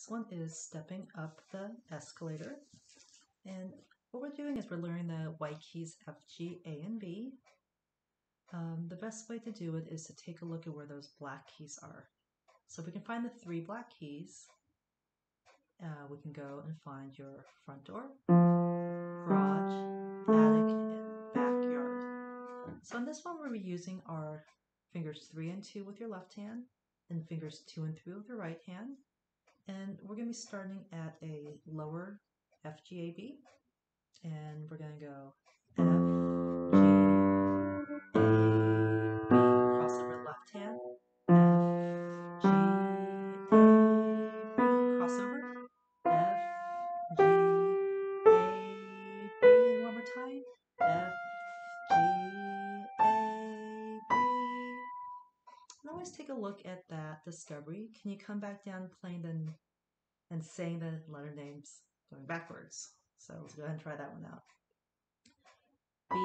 This one is stepping up the escalator. And what we're doing is we're learning the white keys F, G, A, and B. Um, the best way to do it is to take a look at where those black keys are. So if we can find the three black keys, uh, we can go and find your front door, garage, attic, and backyard. So in this one, we'll be using our fingers three and two with your left hand, and fingers two and three with your right hand. And we're going to be starting at a lower F, G, A, B. And we're going to go always take a look at that discovery. Can you come back down playing the and saying the letter names going backwards? So let's go ahead and try that one out. B